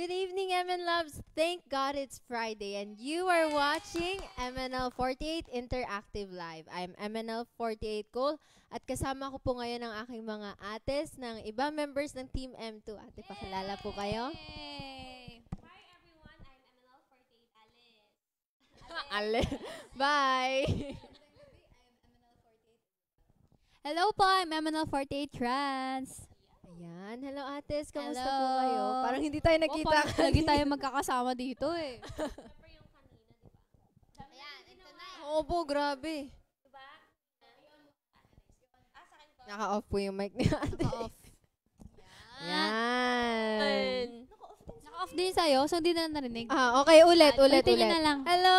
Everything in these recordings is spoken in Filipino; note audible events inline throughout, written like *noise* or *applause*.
Good evening, MN Loves. Thank God it's Friday and you are watching MNL48 Interactive Live. I'm MNL48 Cole at kasama ko po ngayon ang aking mga ates ng iba members ng Team M2. Ate, pakilala po kayo. Yay! Hi everyone, I'm MNL48 Alice. *laughs* Ale. Bye! Hello po, I'm MNL48 Trans. Ayan. Hello, ates. Kamusta Hello. po kayo? Parang hindi tayo Oh, nakita. parang lagi tayo magkakasama dito eh. *laughs* Ayan, ito na. Oo po, grabe. Diba? Ah. Naka-off po yung mic ni ate. Naka-off. Yan. Naka-off din sa'yo, so hindi na narinig. Ah, okay. Ulit, ulit, Ulitin ulit. na lang. Hello.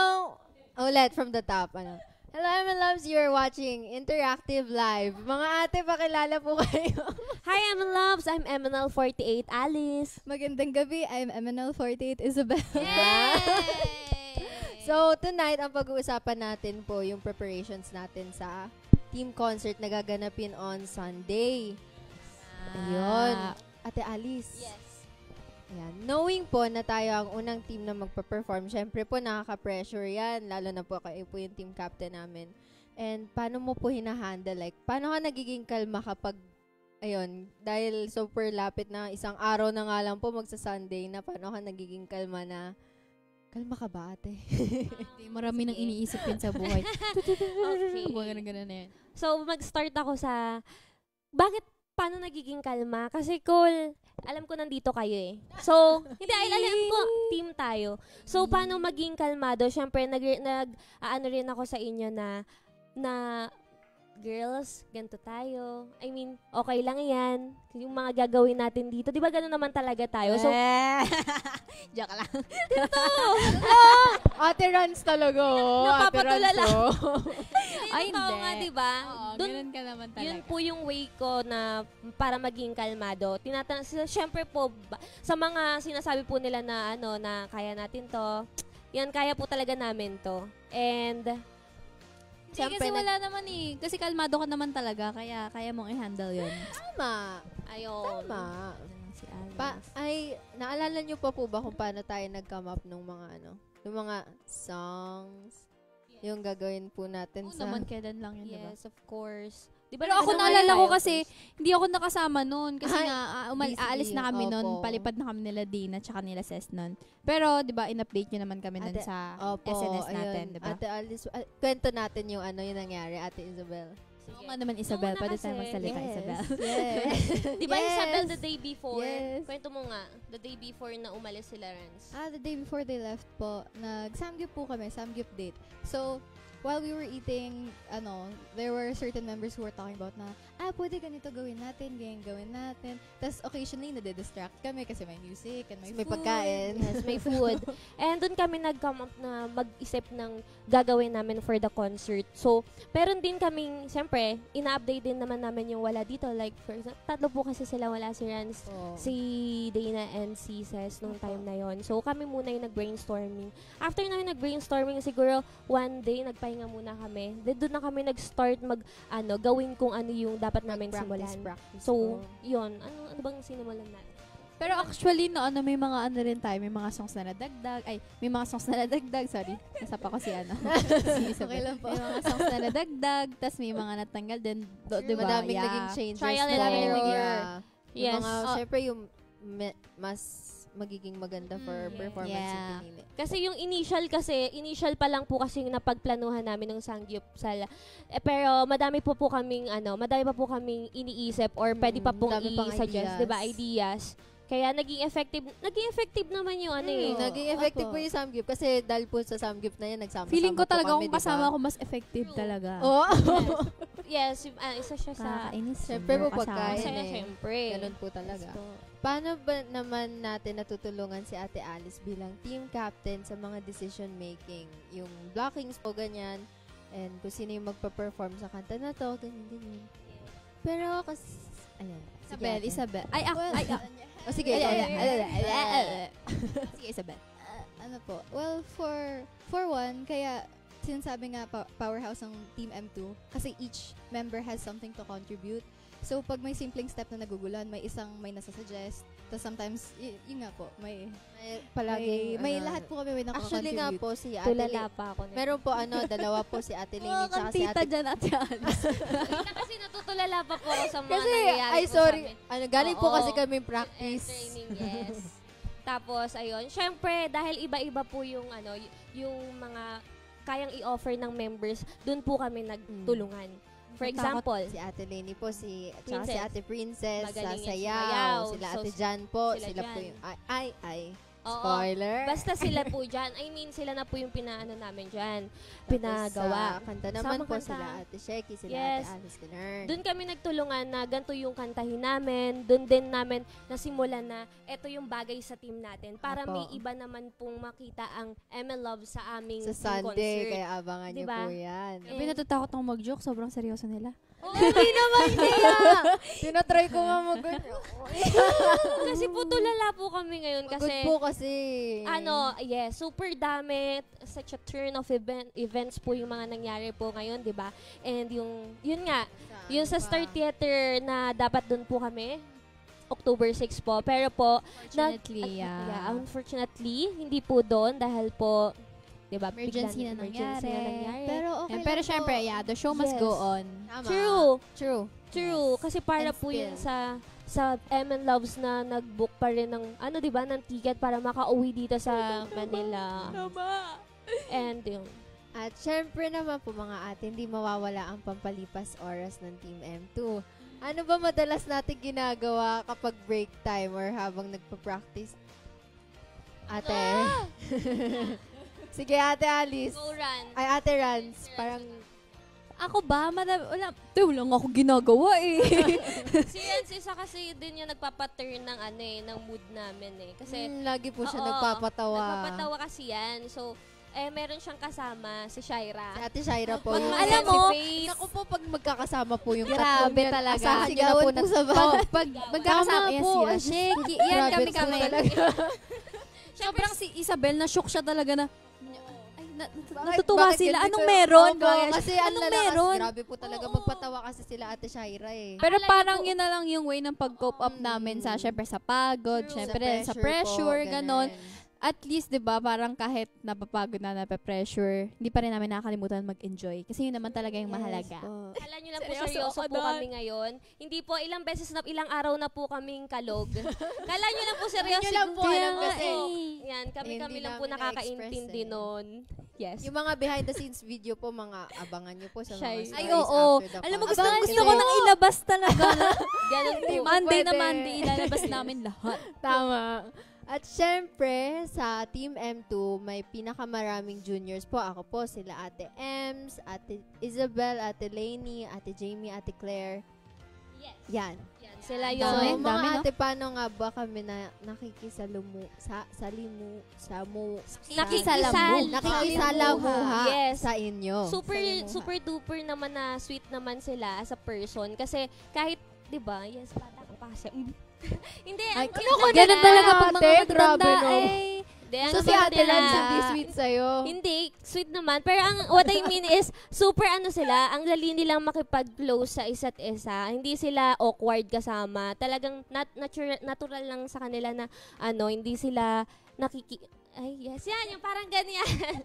Ulit from the top. Ano? Hello, Emma Loves. You're watching Interactive Live. Mga ate, pakilala po *laughs* kayo. Hi MN Loves, I'm MNL48 Alice. Magandang gabi, I'm MNL48 Isabel. Yay! *laughs* so, tonight, ang pag-uusapan natin po yung preparations natin sa team concert na gaganapin on Sunday. Ayun. Ate Alice. Yes. Ayan. Knowing po na tayo ang unang team na magpa-perform, syempre po nakaka-pressure yan, lalo na po kayo po yung team captain namin. And paano mo po hinahandle? Like, paano ka nagiging kalma kapag, ayun, dahil super lapit na isang araw na nga lang po magsa-Sunday na, paano ka nagiging kalma na, kalma ka ba ate? Hindi, marami nang iniisip yun sa buhay. *laughs* Okay. Huwag ganun ganun na yan. So, mag-start ako sa, bakit, paano nagiging kalma? Kasi cool, alam ko nandito kayo eh. So, *laughs* hindi, ay, alam ko, team tayo. So, paano maging kalmado? Siyempre, nag, nag ano rin ako sa inyo na, na, girls, ganito tayo. I mean, okay lang yan. Yung mga gagawin natin dito. Di ba ganun naman talaga tayo? So, *laughs* Joke lang. *laughs* ate Rans talaga. oh. Ate Napapatulala. Rans, oh. Ay, hindi. nga, di ba? Oo, Dun- ganun ka naman talaga. Yun po yung way ko na para maging kalmado. Tinatanong, syempre po, ba- sa mga sinasabi po nila na ano, na kaya natin to, yan, kaya po talaga namin to. And, Hindi, Siyempre, kasi wala naman eh. Kasi kalmado ka naman talaga, kaya kaya mong i-handle yun. Tama. ayun. Tama. Si Alice. Pa, ay, naalala nyo pa po ba kung paano tayo nag-come up ng mga ano, ng mga songs, yung gagawin po natin Oo sa... naman, kailan lang yun, diba? Yes, of course. Di ba Pero ako naalala ko kasi, hindi ako nakasama noon. Kasi Ay, nga, ah, umal- busy. aalis na kami noon. Opo. Palipad na kami nila Dina, tsaka nila Ses noon. Pero, di ba, in-update nyo naman kami Ate- sa Opo, SNS natin, ayun. di ba? Ate Alice, ah, kwento natin yung ano yung nangyari, Ate Isabel. Oo nga naman, Isabel. Noong Pwede una tayo kasi, magsalita, yes. Isabel. Yes. *laughs* Di ba Yes. Isabel the day before? Yes. Kwento mo nga, the day before na umalis sila, Rans. Ah, the day before they left po, nag-samgyup po kami, samgyup date. So, while we were eating, ano, there were certain members who were talking about na, ah, pwede ganito gawin natin, ganyan gawin natin. Tapos occasionally, nade-distract kami kasi may music and may, May food. pagkain. Yes, may *laughs* food. And doon kami nag-come up na mag-isip ng gagawin namin for the concert. So, meron din kaming, siyempre, ina-update din naman namin yung wala dito. Like, for example, tatlo po kasi sila wala si Rans, Oh. si Dana, and si Ses nung time na yon. So, kami muna yung nag-brainstorming. After na yung nag-brainstorming, siguro one day, nagpahinga muna kami. Then, doon na kami nag-start mag, ano, gawin kung ano yung dapat namin practice, simulan. practice So, po. yun. Ano, ano bang sinimulan natin? Pero actually, no, ano, may mga ano rin tayo. May mga songs na nadagdag. Ay, may mga songs na nadagdag. Sorry. Nasapa ko si ano. *laughs* si Isabel. Okay lang po. May mga songs na nadagdag. Tapos may mga natanggal din. Do, diba? Madaming Yeah. naging changes. Trial and error. Yeah. Yung Yes. mga, Oh. syempre yung me- mas magiging maganda for Mm, performance yeah. yung pinili. Kasi yung initial kasi, initial pa lang po kasi yung napagplanuhan namin ng Sangyup Sala. Eh, pero madami po po kaming, ano, madami pa po kaming iniisip or pwede pa Mm, pong pang i-suggest, di ba, ideas. Kaya naging effective, naging effective naman yung ano eh. Mm, naging effective Opo. po yung Samgyup kasi dahil po sa Samgyup na yan, nagsama-sama Feeling ko talaga kung kasama diba? ako, mas effective True. talaga. Oo. Yes, *laughs* yung- ah, isa siya sa... Kakainis. Syempre po, Kasama. pagkain. Masaya, eh. syempre. Ganun po talaga. Yes po. Paano ba naman natin natutulungan si Ate Alice bilang team captain sa mga decision making? Yung blockings po, ganyan. And kung sino yung magpa-perform sa kanta na to, ganyan, ganyan. Pero kasi, ayan. Sige, Isabel, ate. Isabel. Ay, ako, Well, ay, *laughs* ah. O sige, Ay, ikaw na. Sige, Isabel. Ah, ano po? Well, for for one, kaya sinasabi nga pa- powerhouse ng Team M2 kasi each member has something to contribute. So, pag may simpleng step na naguguluhan, may isang may nasasuggest. Tapos sometimes, y- yun nga po, may, May, palagi, may, ano, lahat po kami may Actually nga nakakontribute. po, si Ate Tulala pa ako. nito. Meron po ano, dalawa po si Ate Lenny Mga tsaka si Ate dyan, Ate Alice. *laughs* Kasi natutulala pa po ako sa mga Kasi, nangyayari ay po sorry, sa amin. ano, galing po Oo. kasi kami And practice. training, yes. Tapos, ayun, syempre, dahil iba-iba po yung, ano, y- yung mga kayang i-offer ng members, dun po kami nagtulungan. For Natakot example, Si Ate Lenny po, si, si. Ate Princess, sa Magaling yan Sayaw, sila So, Ate Jan po, sila sila, po yung, ay, ay, ay, oo, spoiler. basta sila po *laughs* dyan. I mean, sila na po yung pinaano namin dyan. Tapos pinagawa. Sa kanta naman Sama po kanta. sila Ate Sheky, sila Yes. Ate Alice Ganern. Doon kami nagtulungan na ganito yung kantahin namin. Doon din namin nasimulan na ito yung bagay sa team natin. Para Apo. may iba naman pong makita ang ML Love sa aming sa team Sunday, concert. kaya abangan niyo Diba? po yan. Sabi natatakot akong mag-joke, sobrang seryoso nila. Oo, Hindi naman kaya. *laughs* Tinatry ko nga mag kasi po tulala po kami ngayon Good kasi po kasi. ano, yes, super dami, such a turn of event, events po yung mga nangyari po ngayon, 'di ba? And yung yun nga, yung sa Star Theater na dapat doon po kami October 6 po. Pero po, nag- Unfortunately, at- yeah. unfortunately, hindi po doon dahil po, 'di ba? Emergency na emergency nangyari. na nangyari. Pero okay Yan, pero syempre, yeah, the show must Yes. go on. Tama. True. True. True, kasi para And po yun sa sa MN Loves na nag-book pa rin ng ano 'di ba ng ticket para makauwi dito sa Manila. And yun. At syempre naman po mga ate, hindi mawawala ang pampalipas oras ng Team M2. Ano ba madalas natin ginagawa kapag break time or habang nagpa-practice? Ate. *laughs* Sige, Ate Alice. Go run. Ay, Ate Rans. Parang, Ako ba? Madami, wala, te, wala nga ako ginagawa eh. *laughs* si Renz *laughs* isa kasi din yung nagpapaturn ng ano eh, ng mood namin eh. Kasi mm, lagi po siya Oo, nagpapatawa. nagpapatawa kasi yan. So, eh, meron siyang kasama, si Si Shaira. Ate Shaira po. Pag alam si mo, Faith, Naku po, pag magkakasama po yung Grabe tatlong yan, talaga. asahan niyo na po na po sa oh, pag magkakasama, po, sila. ah, Shake, yan kami kami. *laughs* Sobrang si Isabel, na-shock siya talaga na, na, Bakit- natutuwa bakit sila. Anong meron? Opo, siya. kasi Anong lalakas. meron? Grabe po talaga Oo. magpatawa kasi sila Ate Shaira eh. Pero Akala parang po- yun na lang yung way ng pag-cope up Mm. namin sa, syempre, sa pagod, True. syempre, sa po, pressure, ganon. ganun. At least, di ba, parang kahit napapagod na, nape-pressure, hindi pa rin namin nakakalimutan mag-enjoy. Kasi yun naman talaga yung Yes mahalaga. po. Kala nyo lang po Seryoso seryoso po doon. kami ngayon. Hindi po, ilang beses na, ilang araw na po kaming kalog. *laughs* Kala nyo lang po seryoso. Lang po alam nga kasi. eh. Yan, kami-kami lang po nakakaintindi na-express eh. nun. Yes. Yung mga behind the scenes video po, mga abangan nyo po sa mga Shy. stories Ay, oo. after the Alam mo, gusto, Abangan gusto ko nang ilabas talaga. *laughs* Ganun po. Monday na. Monday, ilalabas namin lahat. Tama. At syempre, sa Team M2, may pinakamaraming juniors po. Ako po, sila Ate Ems, Ate Isabel, Ate Lainey, Ate Jamie, Ate Claire. Yes. Yan. Yan. Sila Dami. So, yung... Dami, mga no? ate, paano nga ba kami na nakikisalumu, sa, salimu, samu, Nakikisal. nakikisalamuha Yes. sa inyo. super Salimuha. super duper naman na sweet naman sila as a person kasi kahit 'di ba yes bata ka pa kasi Mm. *laughs* hindi Ay, ano nila. Ganun talaga pag mga magtanda no? eh. Hindi, ang So, si Ate. Lance, hindi sweet sa'yo. Hindi, sweet naman. Pero ang what I mean is, super ano sila, ang dali nilang makipag-close sa isa't isa. Hindi sila awkward kasama. Talagang nat- natural, natural lang sa kanila na ano, hindi sila nakiki... Ay, yes, yan, yung parang ganyan.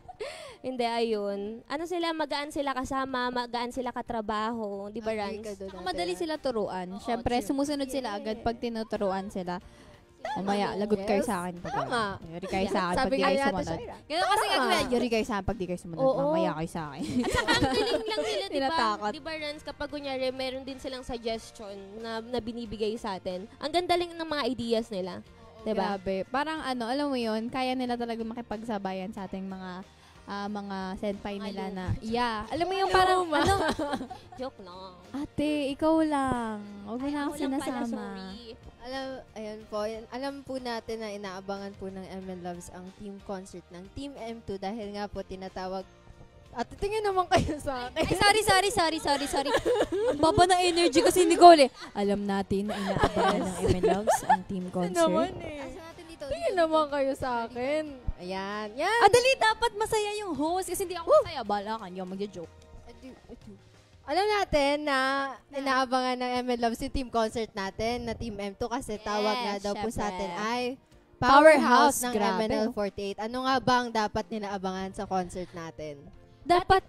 *laughs* hindi, ayun. Ano sila, magaan sila kasama, magaan sila katrabaho. Di ba, Agree Rans? Saka madali sila turuan. Oo, Siyempre, true. sumusunod sila agad pag tinuturuan sila. Mamaya, lagot kayo sa akin. Pag, Tama. Yuri kayo sa akin pag Sabi di nga kayo Ate sumunod. Shaira. Ganun kasi Tama. nga, yuri kayo sa akin pag di kayo sumunod. Oo. Mamaya kayo sa akin. At saka ang galing lang nila, di ba? Tinatakot. Di ba, Rans, kapag kunyari, meron din silang suggestion na, na binibigay sa atin. Ang ganda lang ng mga ideas nila. Diba? Grabe. Parang ano, alam mo yun, kaya nila talaga makipagsabayan sa ating mga ah, mga senpai nila luma. na, yeah. Alam mo yung parang, ano, *laughs* Joke lang. ate, ikaw lang. Huwag mo na ako sinasama. Alam, ayun po, alam po natin na inaabangan po ng MN Loves ang team concert ng Team M2 dahil nga po tinatawag at tingin naman kayo sa akin. Ay, sorry, sorry, sorry, sorry, sorry. Ang baba ng energy kasi ni Gole. Alam natin na inaabangan ng MN Loves ang team concert. eh. Asa natin dito? Tingin naman kayo sa akin. Ayan. Yan. Ah, dali, dapat masaya yung host kasi hindi ako masaya. Bala ka, hindi ako magja-joke. Alam natin na Na- inaabangan ng ML Loves yung team concert natin na Team M2 kasi tawag nga Yes, daw po sa atin ay Powerhouse, powerhouse ng grabe, MNL48. Ano nga ba ang dapat nila abangan sa concert natin? Dapat,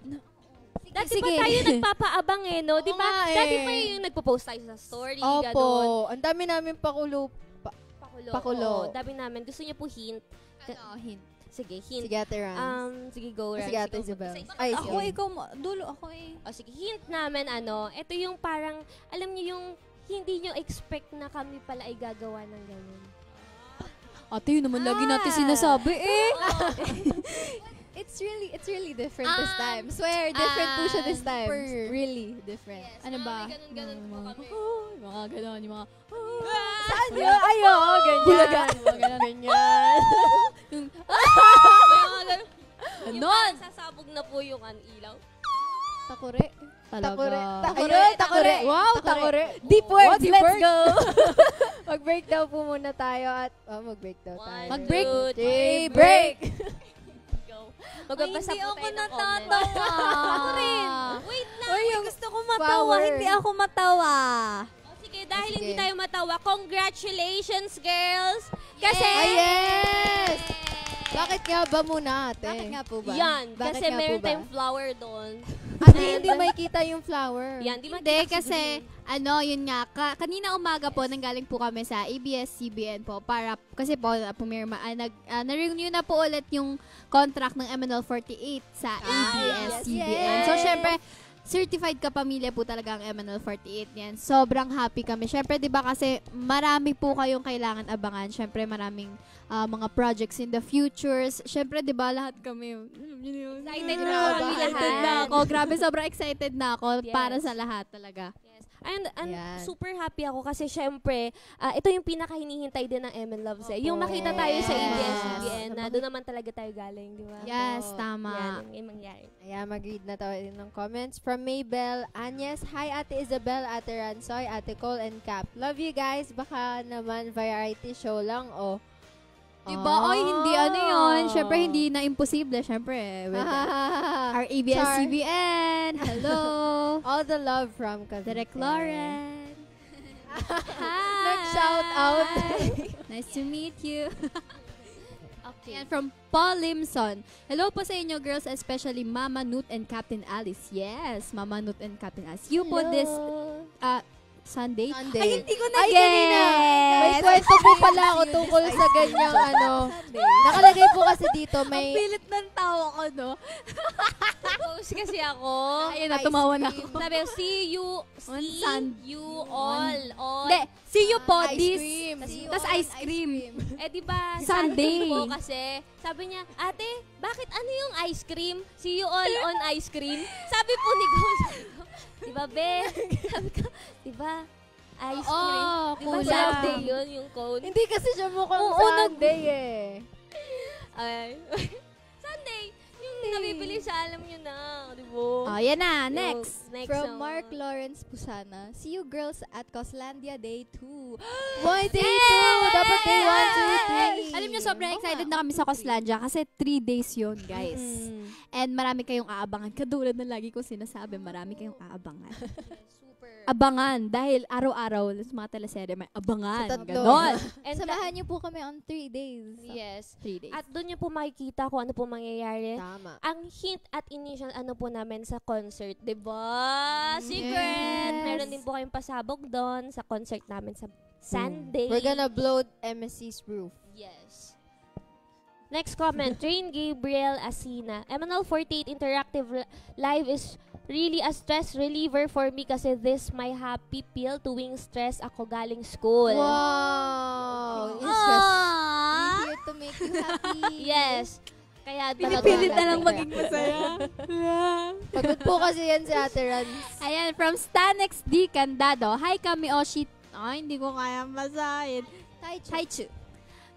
Dati Sige. pa tayo nagpapaabang eh, no? *laughs* Di ba? nga Dati eh. pa yung nagpo-post tayo sa story, Opo, gano'n. ang dami namin pakulo. Pakulo. Pakulo. Oo, dami namin. Gusto niyo po hint? ano, hint. Sige, hint. Sige, Ate Rans. Um, sige, go, Rans. sige, Ate Isabel. Ay, Ako, sige. ikaw, dulo, ako eh. O sige, hint namin ano, ito yung parang, alam niyo yung hindi nyo expect na kami pala ay gagawa ng ganun. Ate, yun naman lagi natin Ah. sinasabi eh. *laughs* It's really, it's really different this Um, time. Swear, different po siya this ah, time. super. Really different. Ano ba? May ganun-ganun po Mga- kami. Oh, mga ganon, yung mga... Saan yun? Ayo, ganyan. Bulaga. Mga ganyan. *laughs* May mga ganun. Yung Ganon! parang sasabog na po yung an ilaw. Takure. Talaga. Takure. Takure. Wow, Takure. Deep words, Oh, deep let's words. go! Mag-break daw po muna tayo at oh, mag-break daw tayo. One, Mag-break. two, Three, three, break! Magbabasa Ay, hindi po ako tayo ng natatawa. comment. Ako rin. Wait lang. Uy, Gusto ko matawa, flower. hindi ako matawa. O, sige, dahil sige. hindi tayo matawa, congratulations, girls! Kasi, Ay, yes! Bakit nga ba muna, ate? Bakit nga po ba? yan, Bakit kasi meron tayong flower doon. Ate, *laughs* hindi makita yung flower. Yan, di Hindi, makita kasi, ano, yun nga, ka- kanina umaga po, nanggaling po kami sa ABS-CBN po, para, kasi po, uh, pumirma, ah, nag, uh, na-renew na po ulit yung contract ng MNL48 sa ABS-CBN. yes. So, syempre, certified kapamilya po talaga ang MNL48 yan. Sobrang happy kami. Syempre, di ba kasi marami po kayong kailangan abangan. Syempre, maraming ah, mga projects in the futures. Syempre, di ba, lahat kami, Excited Grabe, na kami excited na ako. Grabe, sobrang excited na ako *laughs* Yes. para sa lahat talaga. And, and super happy ako kasi syempre, ah, ito yung pinaka-hinihintay din ng MN Loves eh. Yung makita tayo sa Yes. ABS-CBN na doon naman talaga tayo galing, di ba? Yes, Opo. tama. Yan, yung mangyari. Ayan, mag-read na tayo ng comments from Maybell, Agnes, Hi Ate Isabel, Ate Ransoy, Ate Cole, and Cap. Love you guys. Baka naman variety show lang o... Diba? Ay, hindi ano yun. Syempre, hindi na imposible. Syempre, with *laughs* our ABS-CBN. Hello. *laughs* All the love from Cavite. Direk Lauren. *laughs* Hi. Nag-shout out. nice to meet you. Okay. Yan, from Paul Limson. Hello po sa inyo, girls, especially Mama Nut and Captain Alice. Yes, Mama Nut and Captain Alice. You po this uh, Sunday. Sunday. Ay, hindi ko na Ay. May kwento po pala ako *laughs* tungkol sa ganyang ano. Nakalagay po kasi dito Ang may... pilit ng tawa ko, no? Post kasi ako. Ayun na, tumawa na ako. Sabi see you, On see Sun- you all, all. Hindi, see you po Ice this. cream. Tas ice cream. Eh, di ba, Sunday. Sunday po kasi, sabi niya, ate, bakit ano yung ice cream? See you all on ice cream? Sabi po ni Go, *laughs* sabi ko, di ba, be? Sabi ko, di ba, ice Oo, cream? Di ba kulang. Sunday yun, yung cone? Hindi kasi siya mukhang Oo, Sunday eh. Ay. *laughs* Yung nabibili siya, alam niyo na, di ba? Oh, yan na. Next. next From song. Mark Lawrence Pusana. See you girls at Coslandia Day 2. Boy, day two! Dapat day one, two, three. Alam niyo, sobrang Oo excited na kami sa Coslandia kasi three days yun, guys. Mm. And marami kayong aabangan. Katulad ng lagi ko sinasabi, marami kayong aabangan. *laughs* Abangan. Dahil araw-araw sa mga teleserye, may abangan. Sa tatlo. Ganon. *laughs* And Samahan niyo po kami on 3 days. yes. Three days. At doon niyo po makikita kung ano po mangyayari. Tama. Ang hint at initial ano po namin sa concert, 'di ba? Secret. Yes. Meron din po kayong pasabog doon sa concert namin sa Sunday. We're gonna blow MSC's roof. Yes. Next comment, Train Gabriel Asina. MNL48 Interactive Li- Live is really a stress reliever for me kasi this my happy pill tuwing stress ako galing school. Wow! It's just, Aww. Here to make you happy. *laughs* Yes. Kaya Pinipilit talaga- na lang maging masaya. *laughs* pagod po kasi yan si Ate Rans. Ayan, from Stanex D. Candado. Hi kami, Oshi. Ay, hindi ko kaya masahin. Taichu. Taichu.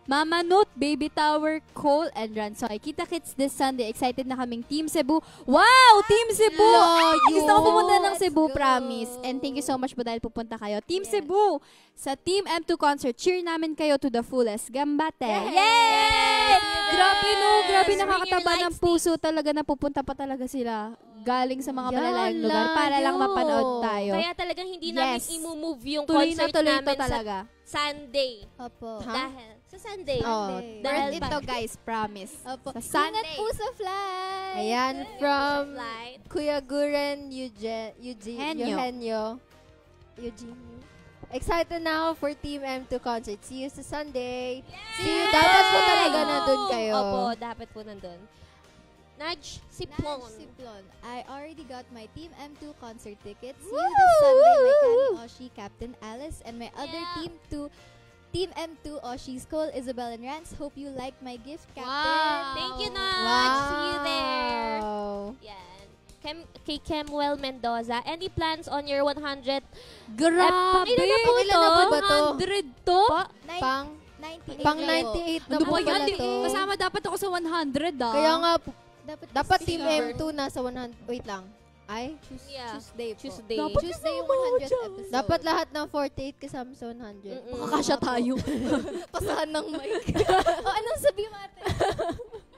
Mama Note, Baby Tower, Cole, and Ransoy. Kita kits this Sunday. Excited na kaming Team Cebu. Wow! Team Cebu! Layo! Gusto ko pumunta ng Let's Cebu, go! promise. And thank you so much po dahil pupunta kayo. Team Yes. Cebu! Sa Team M2 concert, cheer namin kayo to the fullest. Gambate! Yes! Yay! Grabe no, grabe your nakakataba ng puso talaga na pupunta pa talaga sila galing sa mga Yan, malalayong lugar para lang mapanood tayo. Kaya talagang hindi Yes. namin i-move yung tuloy na concert tuloy namin to talaga. sa Sunday. Opo. Ha? Dahil, sa Sunday. Oh, Sunday. dahil Worth it to guys, promise. Opo. Sa Ingat Sunday. po sa flight. Ayan, from Flight. Kuya Guren Eugen, Eugene, Henyo. Eugenio. Excited na ako for Team M2 concert. See you sa Sunday. See you. Dapat po talaga nandun kayo. Opo, dapat po nandun. Nudge, si Plon. Naj Siplon. I already got my Team M2 concert tickets. See you this Sunday, my Kani Oshi, Captain Alice, and my other Yeah. Team 2 Team M2 Oshi's Cole, Isabel and Rance. Hope you like my gift, Captain. Wow. Thank you, Nudge. Wow. See you there. Yan. Kem, kay Kemuel Mendoza, any plans on your 100? Grabe! ilan na po Ilan na po ba to? 100 to? Nine- Pang, 98 pang na po. 98 na Ano po ba yan? pala Di- to. Kasama dapat ako sa 100 ah. Kaya nga, po, Dapat, dapat Team silver. M2 nasa 100. Wait lang. Ay, Yeah. Tuesday po. Tuesday. Dapat Tuesday yung 100th episode. dapat lahat ng 48 kasama sa 100. Mm-mm. Makakasya tayo. *laughs* Pasahan ng mic. *laughs* o, anong sabi mo ate? *laughs*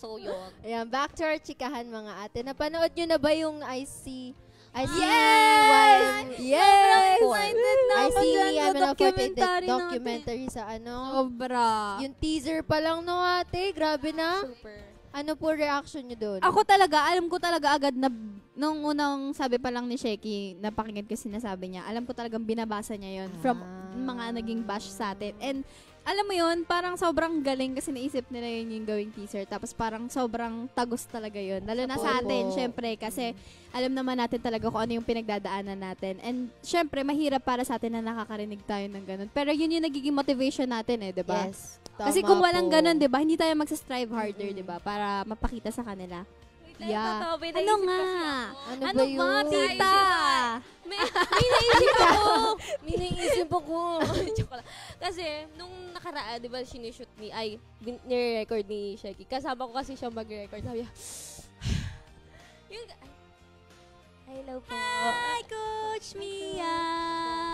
So, yun. Ayan, back to our chikahan mga ate. Napanood nyo na ba yung IC? IC Yes! Yes! excited na IC ako dyan sa MNL48 documentary documentary sa ano? Sobra. Yung teaser pa lang no ate, grabe na. Super. Ano po reaction nyo doon? Ako talaga, alam ko talaga agad na nung unang sabi pa lang ni Sheki, napakinggan ko sinasabi niya, alam ko talagang binabasa niya yon from Ah. mga naging bash sa atin. And alam mo yun, parang sobrang galing kasi naisip nila yun yung gawing teaser. Tapos parang sobrang tagos talaga yun. Lalo na sa Opo. atin, syempre, kasi alam naman natin talaga kung ano yung pinagdadaanan natin. And syempre, mahirap para sa atin na nakakarinig tayo ng ganun. Pero yun yung nagiging motivation natin eh, di ba? Yes. Kasi tama kung walang po. ganun, 'di ba? Hindi tayo magsa-strive harder, Mm-mm. 'di ba? Para mapakita sa kanila. Lang, Yeah. totoo, may Ano naisip nga? kasi ako. Ano, Ano ba ba, yun? tita? May, may naisip *laughs* ako. May naisip ako. *laughs* Joke lang. Kasi, nung nakaraan, di ba, sinushoot ni, ay, bin- nire-record ni Sheki. Kasama ko kasi siya mag-record. Sabi niya, *sighs* yung, hello po. Hi, Coach Mia!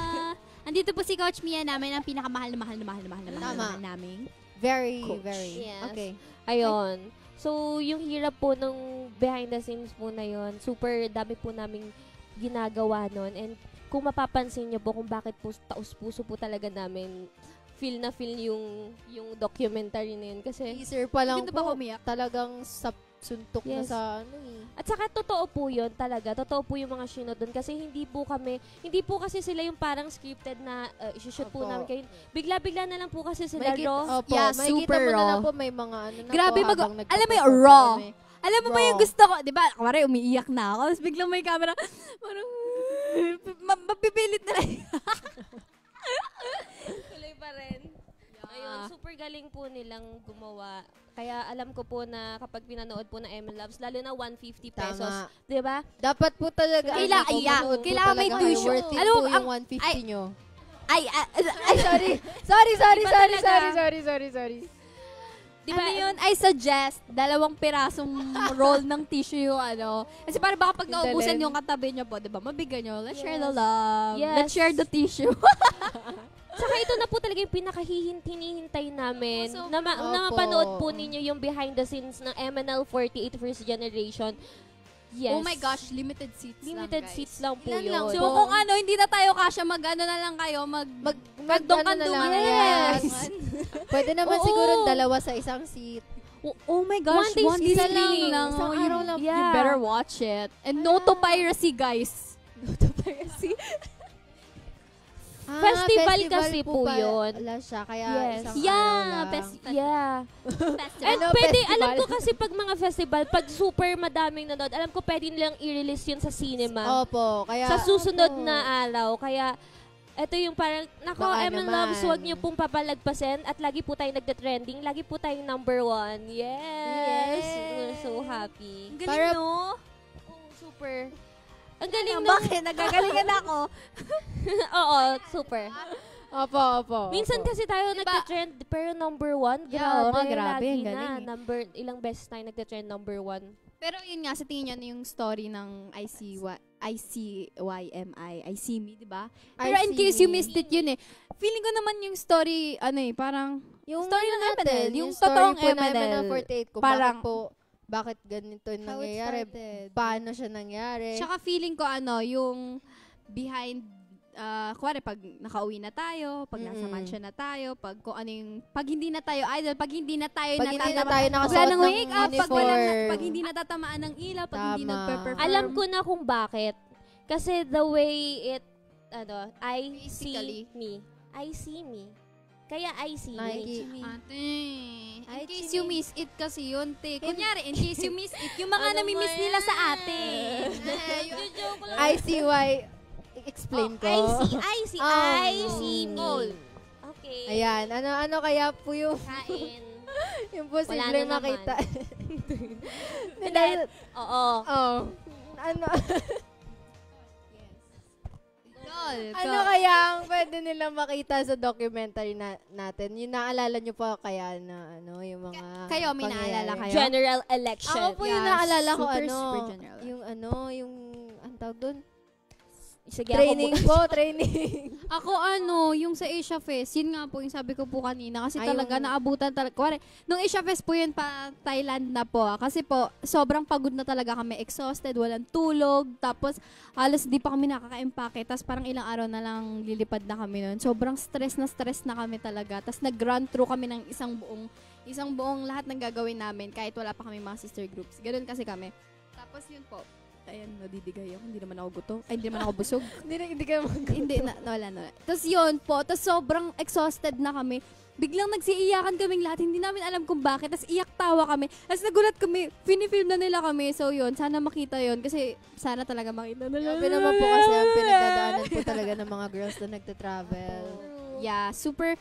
*laughs* Andito po si Coach Mia namin, ang pinakamahal na mahal na mahal na mahal na mahal, na Tama. mahal namin. Very, Coach. very. Yes. Okay. Ayun. So, yung hirap po nung behind the scenes po na yon super dami po naming ginagawa nun. And kung mapapansin nyo po kung bakit po taus-puso po talaga namin feel na feel yung yung documentary na yun. Kasi, Teaser pa lang ba po. umiyak? Talagang sa suntok na Yes. sa ano eh. at saka totoo po yun talaga. Totoo po yung mga shino doon. Kasi hindi po kami, hindi po kasi sila yung parang scripted na uh, isushoot po Opo. namin kayo. Bigla-bigla na lang po kasi sila May kit- raw. Opo, Yeah, may super kita mo na raw. lang po may mga ano na Grabe po mag- alam mo yung raw. kami. Alam mo ba yung Raw. gusto ko? Di ba? Kumari, umiiyak na ako. Tapos biglang may camera. *laughs* Parang, *laughs* ma- mapipilit na lang. *laughs* Tuloy pa rin. Ayun, super galing po nilang gumawa. Kaya alam ko po na kapag pinanood po ng ML Labs, lalo na 150 pesos, Tama. 'di ba? Dapat po talaga. Kaila- ano yeah, kailangan may tuition. Worth it Alam mo, po ang- yung 150 ay- nyo. Ay, ah, *laughs* Ay, sorry. sorry, sorry, Iba sorry, talaga. sorry, sorry, sorry, sorry. Di ano ba? yun? I suggest, dalawang pirasong roll ng tissue yung ano. Kasi para baka pag naubusan yung katabi nyo po, di ba? Mabigyan nyo. Let's share Yes. the love. Yes. Let's share the tissue. *laughs* Saka ito na po talaga yung pinakahihinihintay namin Oo, na, ma- Opo. na mapanood po ninyo yung behind the scenes ng MNL48 First Generation. Yes. Oh my gosh, limited seats Limited lang, guys. seats lang po Ilan yun. lang So po? kung ano, hindi na tayo kasya, mag ano na lang kayo, mag... Mag, mag, ano lang, na yes. yes. Pwede naman Oo. siguro dalawa sa isang seat. Oh, oh my gosh, One day one screening lang. lang. Isang Oh, you, araw lang. you Yeah. better watch it. And no to piracy, guys. *laughs* No to piracy. Ah, Festival kasi po pa- yun. Wala siya, kaya Yes. isang Yeah, araw lang. best- Yeah. And Ano, pwede, festival? alam ko kasi pag mga festival, pag super madaming nanood, alam ko pwede nilang i-release yun sa cinema. Opo, kaya... sa susunod opo. na araw. Kaya, ito yung parang, nako, Baka naman. Loves, huwag niyo pong papalagpasin at lagi po tayo nagda-trending. Lagi po tayong number one. Yes! Yes. We're so happy. Galing, Para- no? Oh, super. Ang galing nung... bakit? Nagagalingan ako. *laughs* Oo, super. Opo, opo. Minsan opo. kasi tayo Diba? nagda-trend, pero number one, Yeah, grabe. oo, grabe, lagi ang na. galing eh. Number, ilang beses tayo nagda-trend number one. Pero yun nga, sa tingin nyo, ano yung story ng ICY, ICYMI, I see me, di ba? Pero in case you missed it yun eh. Feeling ko naman yung story, ano eh, parang yung story ano ng MNL, yung story totoong po ng MNL, MNL48 kung parang- bakit po bakit ganito yung How nangyayari? Paano siya nangyari? Tsaka feeling ko ano, yung behind uh, kuwari pag nakauwi na tayo, pag nasa Mm-mm. mansion na tayo, pag kung ano yung, pag hindi na tayo idol, pag hindi na tayo pag hindi na tayo wala nakasuot nang ng wake up, pag, wala na, pag hindi natatamaan ng ilaw, pag hindi Tama. nagpe-perform. Alam ko na kung bakit. Kasi the way it, ano, I Basically. see me. I see me. Kaya I see Nike. me. Ate, in Ay, case you miss it kasi yun, te. Kunyari, in case you miss it, yung *laughs* mga Ano namimiss nila sa ate. *laughs* Lang. ICY, explain ko. I see, I see, *laughs* Oh. I see me. Goal. Okay. Ayan, ano ano kaya po yung, Kain. yung posible Wala na naman. makita? Hindi. Oo. oh. Ano, Lol, ano kaya ang pwede nilang makita sa documentary na, natin? Yung naalala nyo po kaya na ano, yung mga Kayo, may naalala kayo? General election. Ako po yung Yeah, naalala ko super, ano, super general. yung ano, yung, ang tawag doon? Sige, Training ako, po, *laughs* training. Ako ano, yung sa Asia Fest, yun nga po yung sabi ko po kanina. Kasi Ay, talaga yung- naabutan talaga. Kuwari, nung Asia Fest po yun pa Thailand na po. ah. Kasi po, sobrang pagod na talaga kami. Exhausted, walang tulog. Tapos, halos di pa kami nakaka-empake. Tapos parang ilang araw na lang lilipad na kami nun. Sobrang stress na stress na kami talaga. Tapos nag-run through kami ng isang buong isang buong lahat ng gagawin namin kahit wala pa kami mga sister groups. Ganun kasi kami. Tapos yun po, ayan, nadidigay ako. Hindi naman ako gutom. Ay, hindi naman ako busog. *laughs* hindi na, hindi ka mag- Hindi, na, nawala, nawala. Tapos yun po, tapos sobrang exhausted na kami. Biglang nagsiiyakan kaming lahat. Hindi namin alam kung bakit. Tapos iyak tawa kami. Tapos nagulat kami. Pinifilm na nila kami. So yun, sana makita yun. Kasi sana talaga makita nila. Grabe naman po kasi ang pinagdadaanan po talaga ng mga girls na nagta-travel. *laughs* Yeah, super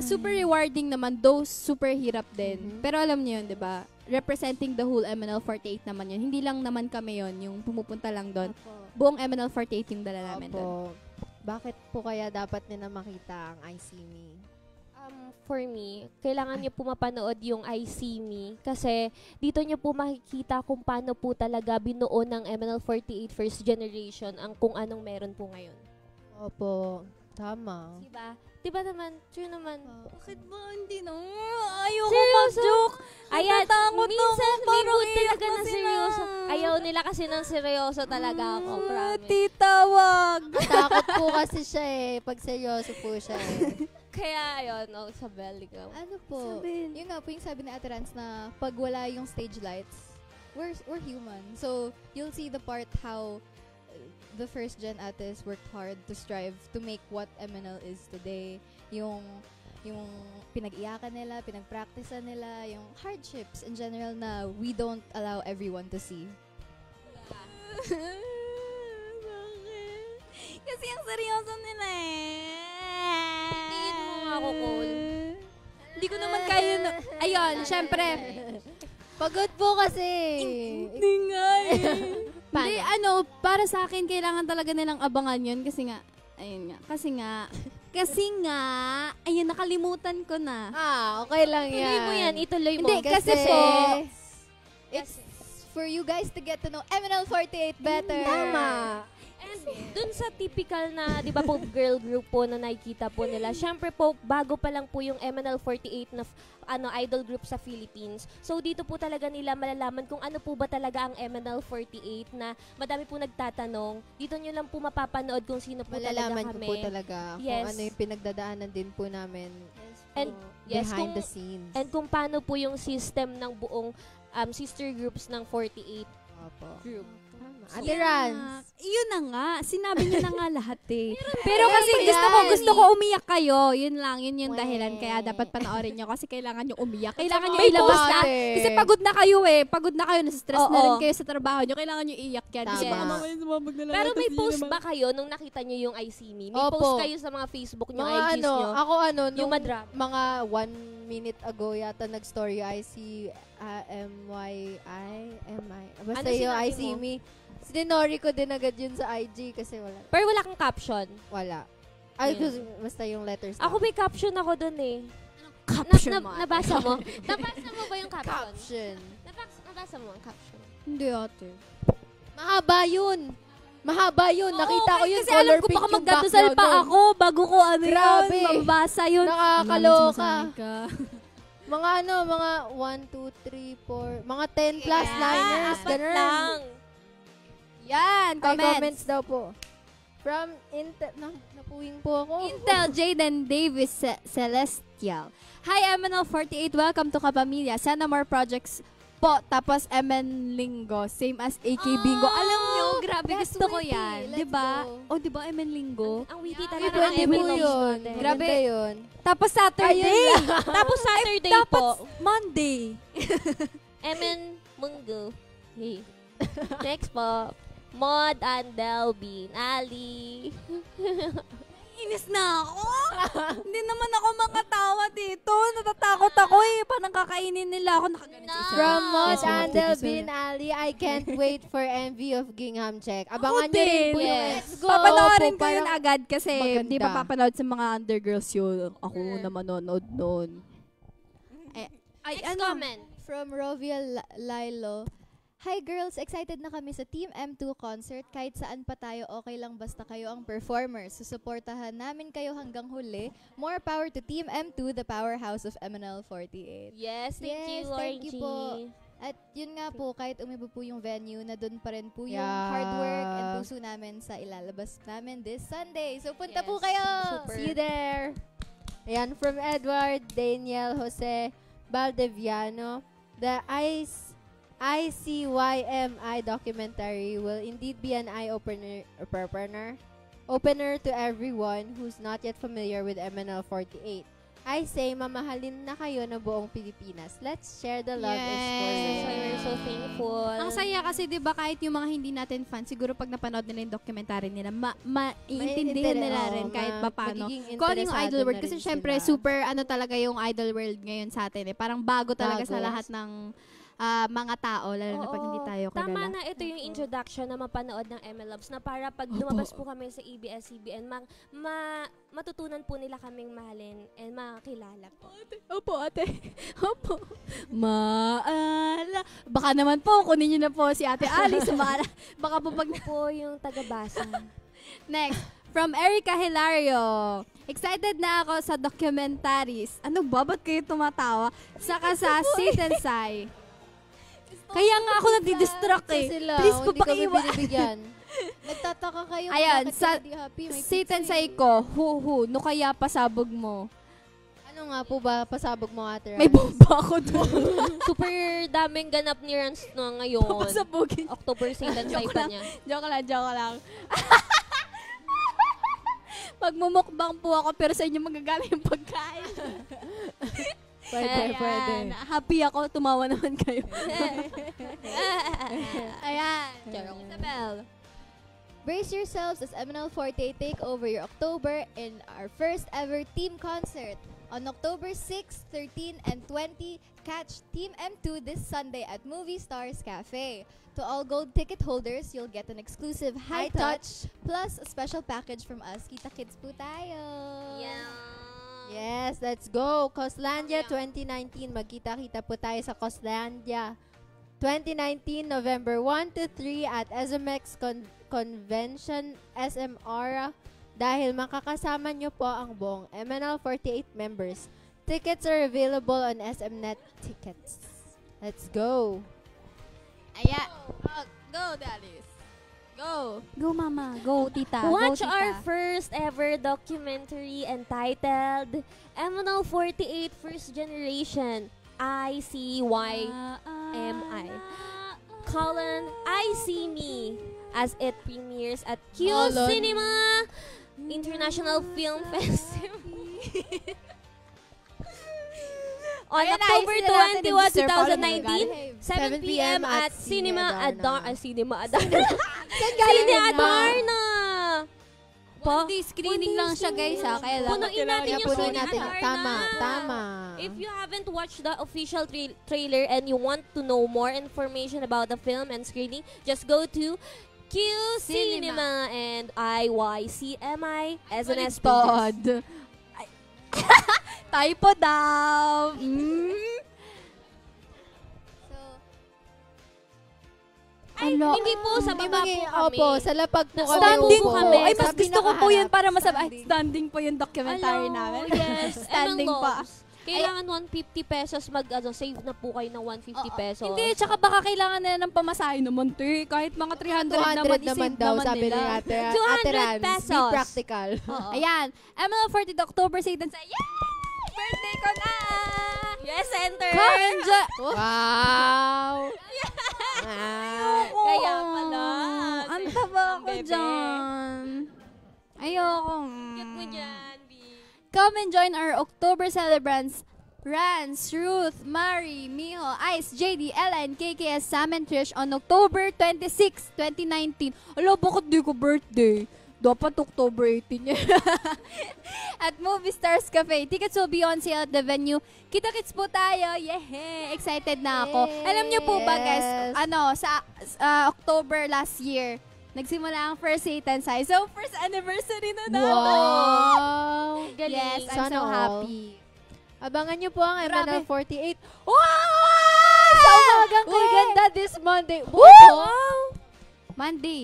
super rewarding naman. Though super hirap din. Mhm. Pero alam niyo yun, di ba? Representing the whole MNL48 naman yun. Hindi lang naman kami yun, yung pumupunta lang doon. Buong MNL48 yung dala namin doon. Opo. Bakit po kaya dapat nila makita ang I See Me? Um, for me, kailangan niyo po mapanood yung I See Me kasi dito niyo po makikita kung paano po talaga binuo ng MNL48 first generation ang kung anong meron po ngayon. Opo. Tama. Diba? Diba naman? True naman. Bakit ba hindi na? Ayoko mag-joke. Ayan, minsan may mood talaga na seryoso. Ayaw nila kasi ng seryoso talaga ako, Ah, promise. Titawag. Takot po kasi siya eh. Pag seryoso po siya eh. *laughs* Kaya ayun, oh, sa belly ko. Ano po? Sabihin. Yun nga po yung sabi ni Ate Rans na pag wala yung stage lights, we're, we're human. So, you'll see the part how the first gen artists worked hard to strive to make what MNL is today. Yung yung pinag-iyakan nila, pinag-practicean nila, yung hardships in general na we don't allow everyone to see. *laughs* Kasi ang seryoso nila eh. Tingin mo nga ako, Cole. Hindi ko naman kaya na... Ayun, syempre. *laughs* Pagod po kasi. Hindi nga eh. Paano? Hindi, ano, para sa akin, kailangan talaga nilang abangan yun kasi nga, ayun nga, kasi nga, kasi nga, ayun, nakalimutan ko na. Ah, okay lang yan. Tuloy mo yan, ituloy mo. Hindi, kasi po, It's for you guys to get to know MNL48 better. Tama. And dun sa typical na, di ba po, girl group po na nakikita po nila, syempre po, bago pa lang po yung MNL48 na ano idol group sa Philippines. So dito po talaga nila malalaman kung ano po ba talaga ang MNL48 na madami po nagtatanong. Dito nyo lang po mapapanood kung sino po Malalaman talaga kami. po talaga kung Yes. ano yung pinagdadaanan din po namin And yes, behind kung- the scenes. And kung paano po yung system ng buong um, sister groups ng 48 Opo. group. Ate Yeah. Rans. Yun na nga. Sinabi niyo na nga lahat eh. *laughs* Pero kasi gusto ko, gusto ko umiyak kayo. Yun lang, yun yung dahilan. Kaya dapat panoorin nyo kasi kailangan nyo umiyak. Kailangan nyo May ilabas post na. Kasi pagod na kayo eh. Pagod na kayo. Nasa-stress na rin kayo sa trabaho nyo. Kailangan nyo iiyak yan. Kasi Tama. baka mamaya sumabog na lang. Pero may post ba kayo nung nakita nyo yung I See Me? May Opo. post kayo sa mga Facebook nyo, Mga IGs ano, nyo? ako ano, Yung nung mga one minute ago yata nag-story I see uh, M-Y-I, M-I, basta Ano yung I see mo? me. Sinori ko din agad yun sa IG kasi wala. Pero wala kang caption. Wala. Ay, Yeah. basta yung letters. Ako may caption ako dun eh. Caption na, na, nabasa mo? *laughs* nabasa mo ba yung caption? caption. Nabasa, nabasa mo ang caption? Hindi ate. Mahaba yun. Mahaba yun. Nakita ko yun. Kasi color alam ko pink baka magdadasal pa ako bago ko ano Grabe. yun. Mababasa yun. Nakakaloka. Mga ano, mga 1, 2, 3, 4, mga 10 plus Yeah, liners, Apat ganun. lang. Yan, Ay, comments. comments daw po. From Intel, na, napuwing po ako. Intel Jaden Davis Ce- Celestial. Hi, MNL48. Welcome to Kapamilya. Sana more projects po. Tapos, MN Linggo. Same as AK Bingo. Alam nyo, grabe gusto ko witty. yan. Let's Diba? go. O, diba, MN Linggo? Ang witty Ay, talaga ng po Emily yun. Natin. Grabe. Yun. Tapos, Saturday. *laughs* Tapos Saturday dapat po, Monday. Emin Munggo. Hey. Next po, Mod and Delvin. Ali. *laughs* Inis na ako. Hindi naman ako makatawa dito. Natatakot ako eh. Parang kakainin nila ako. Nakaganit sa isa. From Mod Yes, Bin sir. Ali, I can't *laughs* wait for Envy of Gingham Check. Abangan nyo rin po Yes. Let's Go. Papanoorin ko yun agad kasi maganda. hindi pa papanood sa mga undergirls yun. Ako Mm. na manonood noon. Eh, ay, Next ano? comment. From Rovia L- Lilo. Hi girls, excited na kami sa Team M2 concert. Kahit saan pa tayo, okay lang basta kayo ang performers. Susuportahan namin kayo hanggang huli. More power to Team M2, the powerhouse of MNL48. Yes, thank you, Yes, Lauren thank you G. po. At yun nga po, kahit umiba po yung venue, na doon pa rin po yung Yeah. hard work and puso namin sa ilalabas namin this Sunday. So punta Yes, po kayo! super. See you there. Ayan, from Edward Daniel Jose Valdeviano. The ICE ICYMI documentary will indeed be an eye-opener opener, opener to everyone who's not yet familiar with MNL48. I say, mamahalin na kayo ng buong Pilipinas. Let's share the love and Yes. support. That's why we're so thankful. Ang saya kasi 'di ba kahit yung mga hindi natin fan, siguro pag napanood nila yung documentary nila, ma maiintindihan Maintindihan, nila oo, rin kahit ma- papaano. magiging Kung ano yung interesado idol world. na Kasi syempre, sila. super ano talaga yung idol world ngayon sa atin eh. Parang bago talaga sa Bago. lahat ng ah, mga tao, lalo na pag hindi tayo kilala. Tama na ito yung introduction na mapanood ng MLOBs na para pag lumabas po kami sa ABS-CBN, ma, ma- matutunan po nila kaming mahalin and makakilala po. Opo, ate. *laughs* Opo. Maala. Baka naman po, kunin niyo na po si ate Alice. *laughs* Baka, baka po pag po yung taga-basa. *laughs* Next, from Erica Hilario. Excited na ako sa documentaries. Ano ba? Ba't kayo tumatawa? Saka sa Sit and Sigh. Kaya nga ako nadidistract Kasi eh. sila, Please po hindi kami binibigyan. *laughs* Nagtataka kayo kung Ayan, bakit sa- hindi happy. May and pizza Sigh eh. ko. Hu hu. No kaya pasabog mo. Ano nga po ba pasabog mo, Ate May Rans? bomba ako doon. *laughs* Super daming ganap ni Rans na ngayon. Pasabogin. October Saint *laughs* and Joke Sai pa lang. niya. Joke lang, joke lang. Magmumukbang po ako pero sa inyo magagaling yung pagkain. Pwede, Ayan. pwede. Happy ako, tumawa naman kayo. *laughs* Ayan. Isabel. Brace yourselves as MNL48 take over your October in our first ever team concert. On October 6, 13, and 20, catch Team M2 this Sunday at Movie Stars Cafe. To all gold ticket holders, you'll get an exclusive high, High touch, plus a special package from us. Kita kids po tayo. Yeah. Yes, let's go. Coslandia 2019. Magkita-kita po tayo sa Coslandia. 2019, November 1 to 3 at SMX Con- Convention SM Aura. Dahil makakasama nyo po ang buong MNL48 members. Tickets are available on SMNet Tickets. Let's go. Ayan. Oh, go, Dalis. Go. Go, mama. Go, tita. Watch go, tita. our first ever documentary entitled MNL48 First Generation ICY M.I. Colin I See Me as it premieres at Q. Cinema International Film *laughs* Festival on October ayusin na natin 21, yung Sir Paul 2019 7 7 p.m. at Cinema Adarna. ah, Cinema *laughs* Adarna Cine Adarna po One day screening lang siya, guys, ha? Kaya lang. Punuin natin yung puno Cine natin. Tama, tama. If you haven't watched the official tra- trailer and you want to know more information about the film and screening, just go to Q Cinema, and IYCMI as an S Pod. *laughs* Typo daw. Mm. So, Ay, Ano? hindi po sa baba po kami. Opo, sa lapag po kami. Standing po. kami. Ay, mas Sabi gusto ko po nakaharap. yun para masabi. Ay, Standing. standing po yung documentary Hello, namin. Yes, *laughs* Standing Emang pa. Loves. Kailangan 150 pesos mag, ano, save na po kayo ng 150 Oo. pesos. Hindi, tsaka baka kailangan nila ng pamasahe naman, te. Kahit mga 300, 200 naman, naman isave daw, naman sabi nila. ni Ate, 200 Ate Rams. Be pesos. practical. Oo. Ayan, ML 40 October Satan sa Yay! Birthday ko na! Yes, enter! Enjoy! Wow! *laughs* wow! Kaya pala. Ang taba ko dyan. Ayoko. Cute mo dyan. Come and join our October celebrants. Rance, Ruth, Mari, Miho, Ice, JD, Ellen, KKS, Sam, and Trish on October 26, 2019. Alam, bakit di ko birthday? Dapat October 18 yan. *laughs* at Movie Stars Cafe. Tickets will be on sale at the venue. Kita-kits po tayo. Yehey! Excited na ako. Alam niyo po ba guys, ano, sa uh, October last year, nagsimula ang first Satan Sai. So, first anniversary na natin. Wow! Galing. Yes, I'm Sana so all. happy. Abangan nyo po ang Grabe. MNL 48 Wow! sa umagang kay ganda this Monday. Wow! Monday.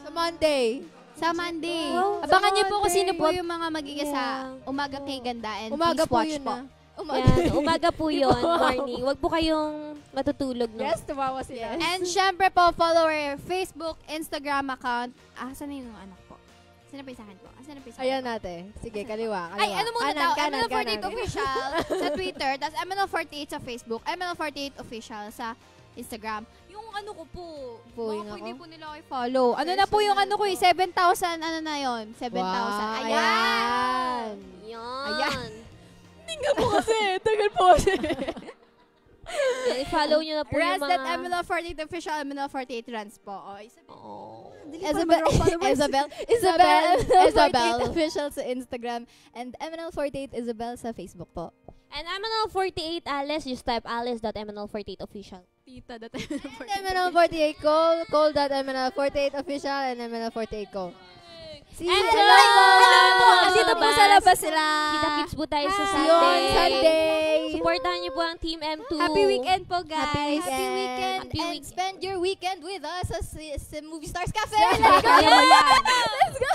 Sa Monday. Sa Monday. Wow, Abangan sa niyo po kung Monday. sino po yung mga magiging sa umaga kay ganda and Umaga please po watch yun po. na. Umaga. Yan, umaga po *laughs* yun, morning. Huwag po kayong matutulog. No? Yes, tumawa sila. And syempre po, follow our Facebook, Instagram account. Ah, saan na yung ano po? Saan na po yung sa akin po? Ah, saan na po yung sa Ayan po? natin. Sige, kaliwa. kaliwa. Ay, ano muna kanan, daw? Kanan, MNL48 kanan. official *laughs* sa Twitter, tapos MNL48 sa Facebook, MNL48 official sa Instagram. Yung ano ko po, Puwing baka po hindi po nila ako follow. Ano na po yung ano ko eh, 7,000, ano na yon 7,000. Wow, Ayan! ayan. Yan. Ayan. Tingnan po kasi, tagal po kasi. *laughs* Yan, i-follow nyo na po Rans yung mga... MNL48 official, MNL48 Rans po. O, Isabel. Oh. *laughs* Isabel, Isabel, Isabel, Isabel. official sa Instagram and MNL48 Isabel sa Facebook po. And MNL48 Alice, just type alice.mnl48 official. Tita that MNL48 Cole, Cole.MNL48 official, and MNL48 Cole. See you And sa hello po! Sa dito po labas. sa labas sila. Kita-kits po tayo sa you on Sunday. Sunday. Supportahan niyo po ang Team M2. Happy weekend po, guys. Happy Happy weekend Happy and weekend. spend your weekend with us sa, sa Movie Stars Cafe. Let's Let's go! Let's go!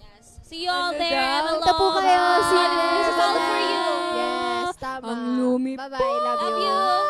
Yes. See you all there. Hello. Punta po kayo. See you This is all for you. Yes, tama. Ang lumi Bye-bye. Love you. Love you.